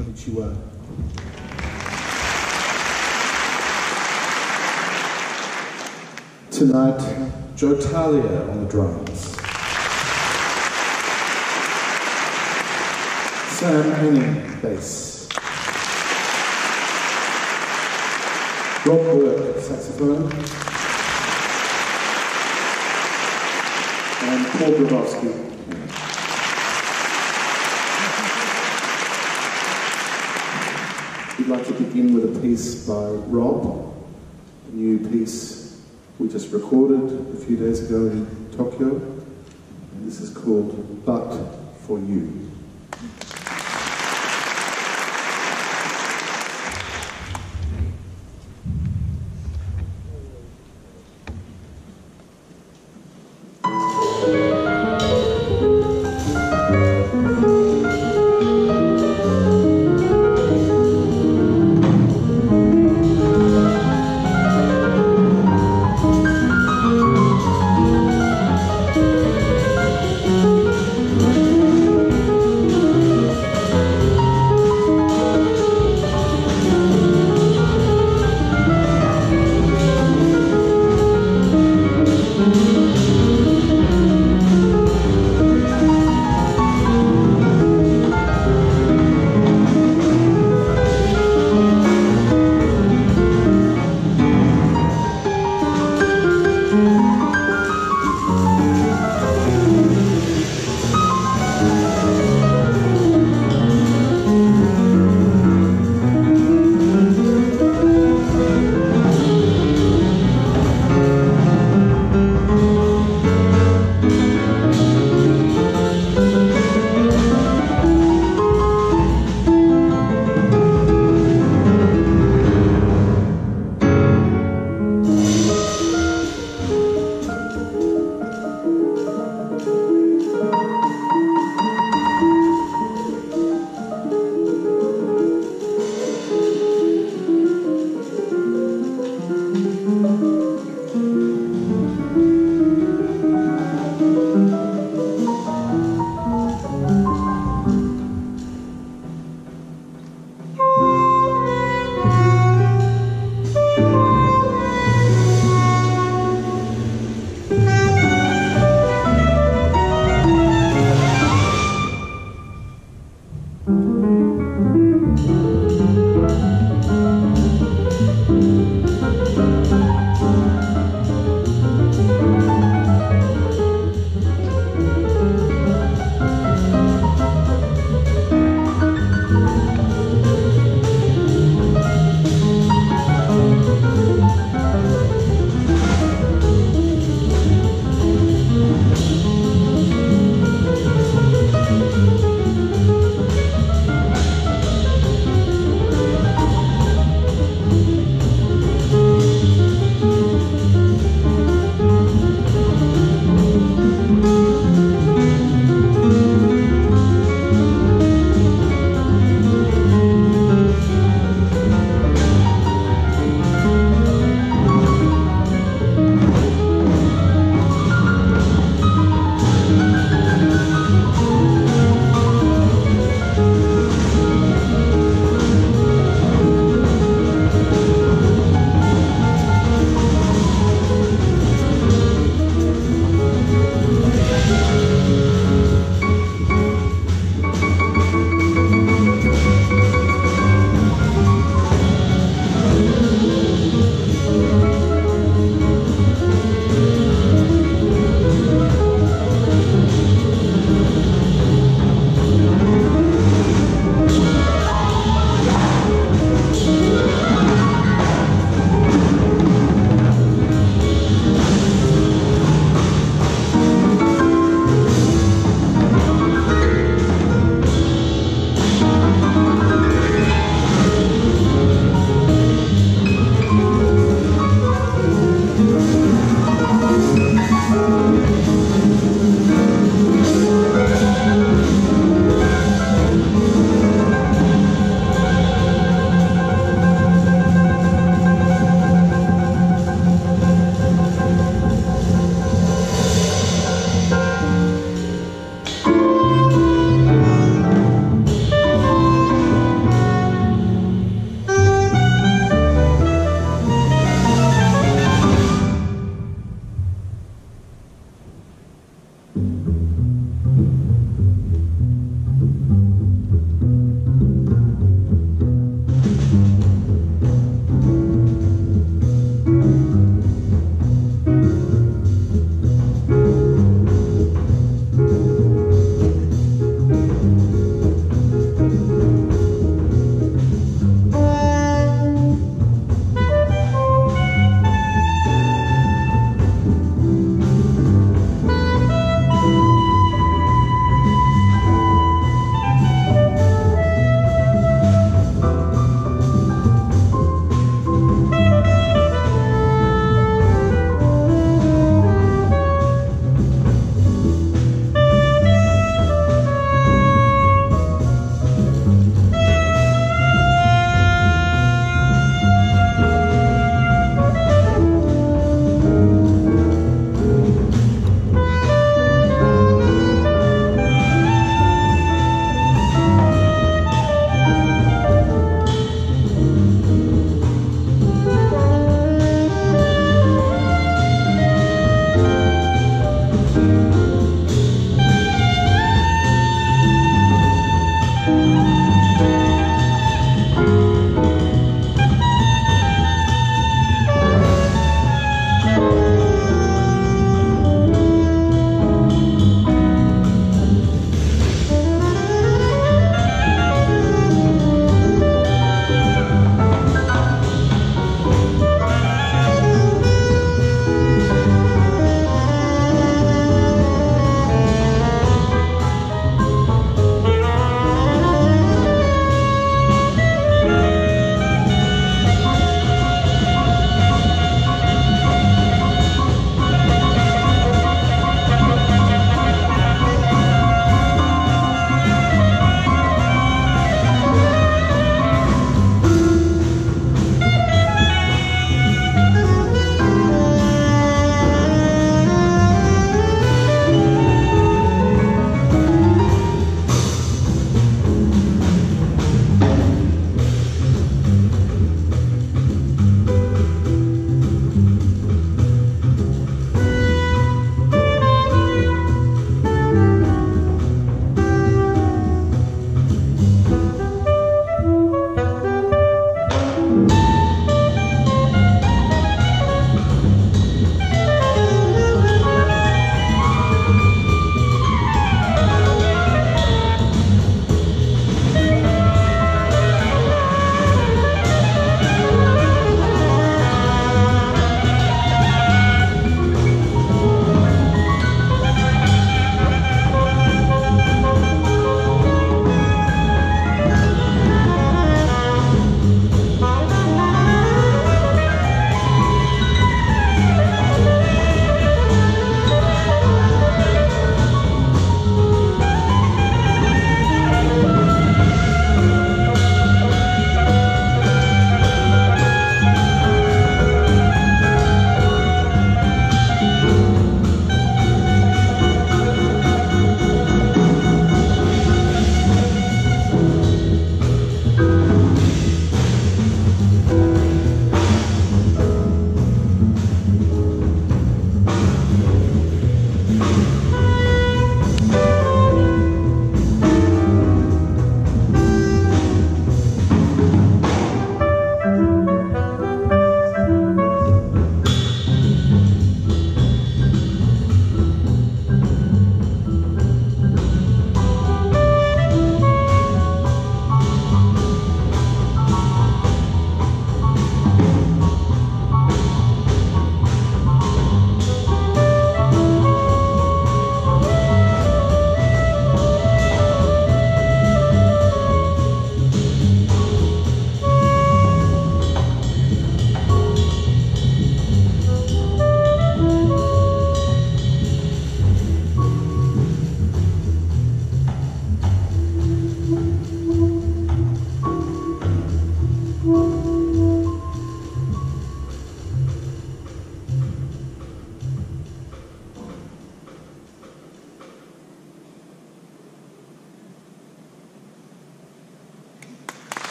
Konnichiwa. Tonight, Joe Talia on the drums. Sam Anning, bass. Rob Burke, saxophone. And Paul Grabowsky, like to begin with a piece by Rob, a new piece we just recorded a few days ago in Tokyo. And this is called But for You.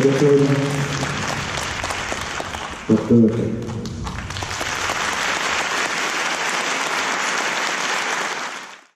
Hey, Dr. Rob Burke.